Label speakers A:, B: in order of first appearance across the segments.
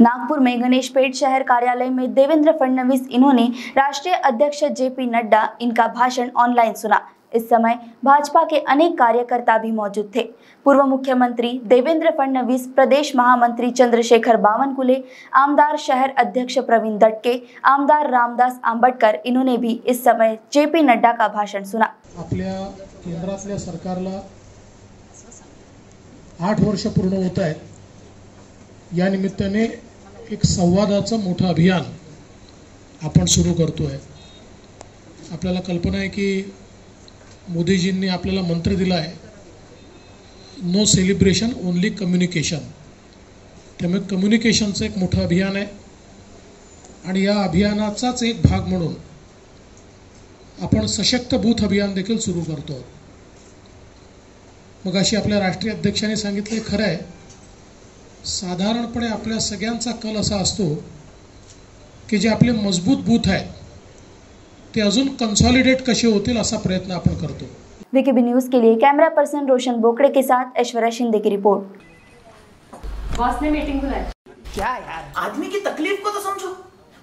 A: नागपुर में गणेश पेट शहर कार्यालय में देवेंद्र फडणवीस, इन्होंने राष्ट्रीय अध्यक्ष जेपी नड्डा, इनका भाषण ऑनलाइन सुना। इस समय भाजपा के अनेक कार्यकर्ता भी मौजूद थे। पूर्व मुख्यमंत्री देवेंद्र फडणवीस, प्रदेश महामंत्री चंद्रशेखर बावनकुले, आमदार शहर अध्यक्ष प्रवीण दटके, आमदार रामदास आंबटकर, इन्होंने भी इस समय जेपी नड्डा का भाषण सुना।
B: सरकारला आठ वर्ष पूर्ण होत आहेत. या निमित्ताने एक संवादाचं मोठं अभियान आपण सुरू करतो आहे आपल्याला कल्पना आहे की मोदीजींनी आपल्याला मंत्र दिला आहे नो सेलिब्रेशन ओनली कम्युनिकेशन त्यामुळे कम्युनिकेशनचं एक मोठं अभियान आहे. आणि या अभियानाचाच एक भाग म्हणून आपण सशक्त बूथ अभियान देखील सुरू करतो मग अशी आपल्या राष्ट्रीय अध्यक्षांनी सांगितलं खरं आहे साधारणपणे आपल्या सगळ्यांचा कल असा असतो की जे आपले मज़बूत बूथ आहेत ते अजून कन्सॉलिडेट कसे होतील असा प्रयत्न आपण करतो.
A: वीकेबी न्यूज़ के लिए कैमरा पर्सन रोशन बोकड़े के साथ ऐश्वर्या शिंदे की रिपोर्ट।
C: बॉस ने मीटिंग बुलाई।
D: क्या यार? आदमी की तकलीफ़ को तो समझो।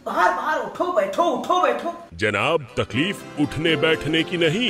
D: बाहर बाहर उठो बैठो उठो बैठो।
E: जनाब तकलीफ़ उठने बैठने की नहीं